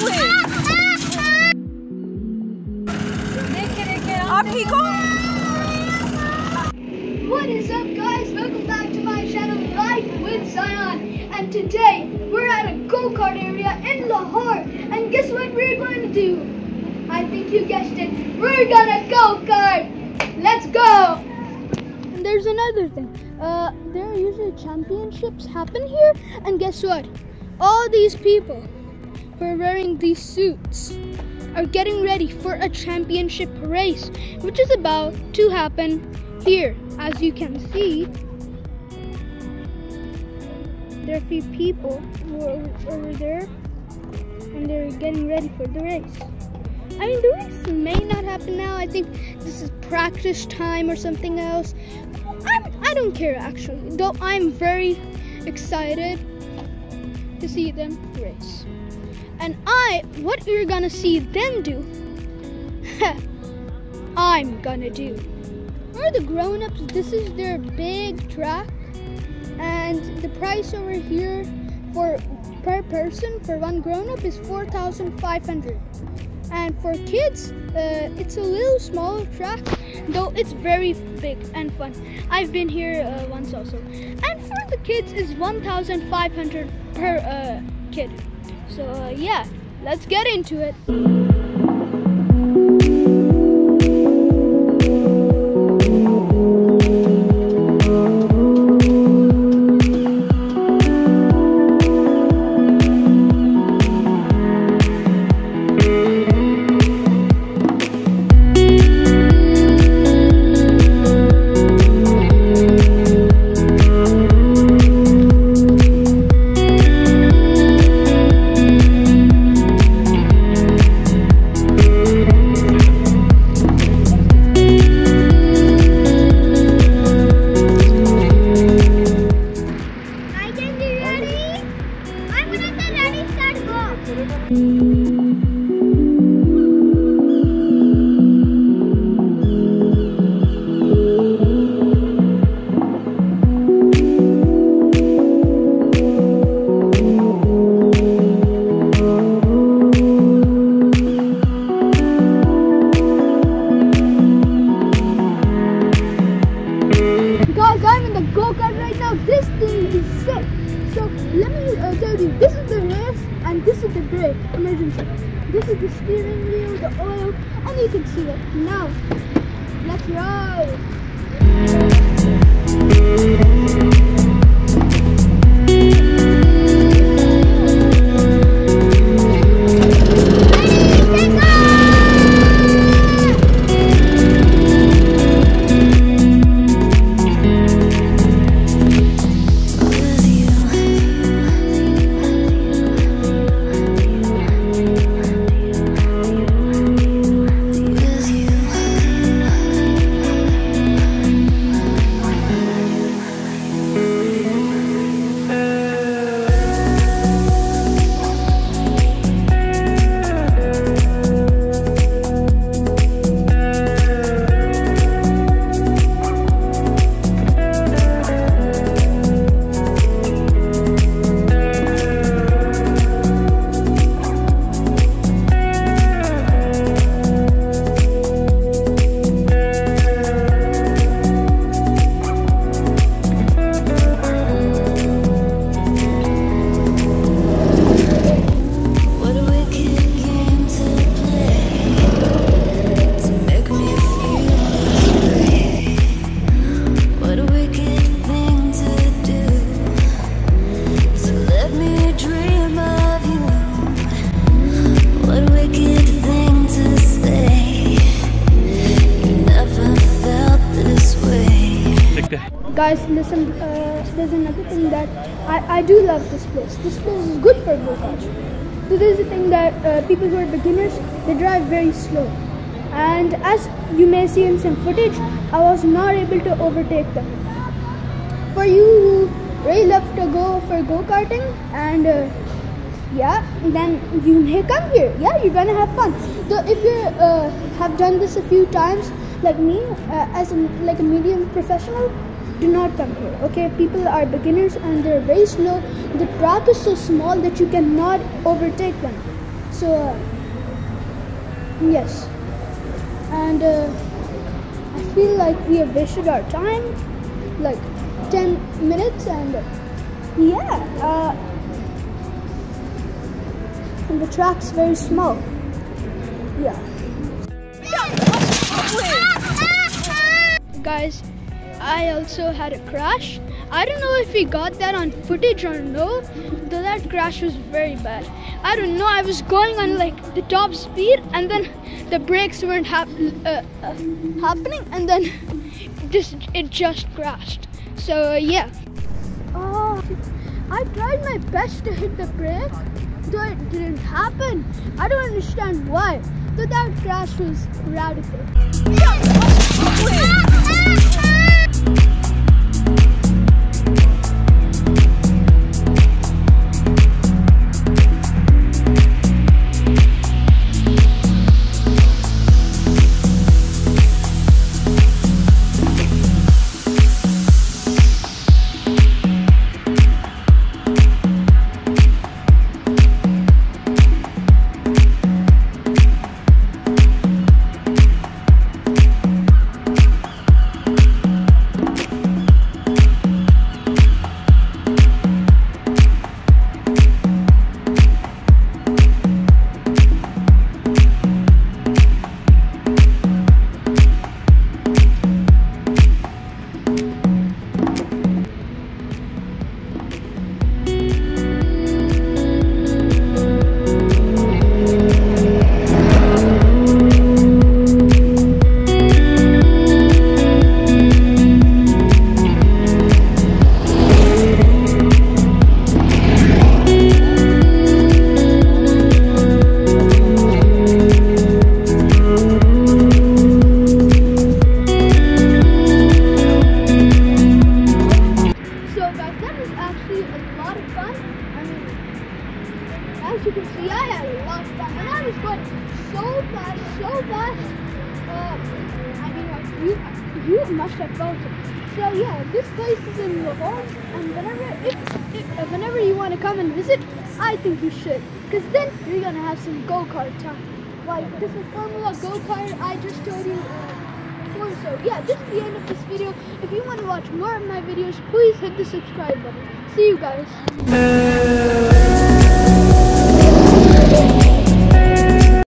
हुए देखे देखे आप ठीक हो What is up, guys? Welcome back to my channel, Life with Zion. And today we're at a go-kart area in Lahore. And guess what we're going to do? I think you guessed it. We're gonna go-kart. Let's go. And there's another thing. Uh, there are usually championships happen here. And guess what? All these people who are wearing these suits are getting ready for a championship race, which is about to happen here. As you can see, there are a few people who are over there and they're getting ready for the race. I mean, the race may not happen now. I think this is practice time or something else. I'm, I don't care actually, though I'm very excited to see them race. And I, what you're gonna see them do, I'm gonna do. For the grown-ups, this is their big track, and the price over here for per person for one grown-up is four thousand five hundred. And for kids, uh, it's a little smaller track, though it's very big and fun. I've been here uh, once also. And for the kids, is 1,500 per uh, kid. So uh, yeah, let's get into it. Start go. Emergency. This is the steering wheel, the oil, and you can see it. Now, let's ride. Guys, listen, uh, there's another thing that I, I do love this place. This place is good for go-karts. So there's a thing that uh, people who are beginners, they drive very slow. And as you may see in some footage, I was not able to overtake them. For you who really love to go for go-karting and uh, yeah, then you may come here. Yeah, you're gonna have fun. So if you uh, have done this a few times, like me, uh, as a, like a medium professional, do not come here. Okay, people are beginners and they're very slow. The track is so small that you cannot overtake them. So, uh, yes. And uh, I feel like we have wasted our time, like 10 minutes, and uh, yeah. Uh, and the track's very small. Yeah. Guys, I also had a crash. I don't know if we got that on footage or no, though that crash was very bad. I don't know, I was going on like the top speed and then the brakes weren't hap- uh, uh, happening and then just it just crashed. So yeah. Oh, I tried my best to hit the brake, though it didn't happen. I don't understand why. Though that crash was radical. So. Uh, I mean, like, you you must have felt it. So yeah, this place is in Lahore, and whenever uh, whenever you want to come and visit, I think you should, because then you're gonna have some go kart time. Like this is Formula Go Kart. I just told you. Uh, before. So yeah, this is the end of this video. If you want to watch more of my videos, please hit the subscribe button. See you guys.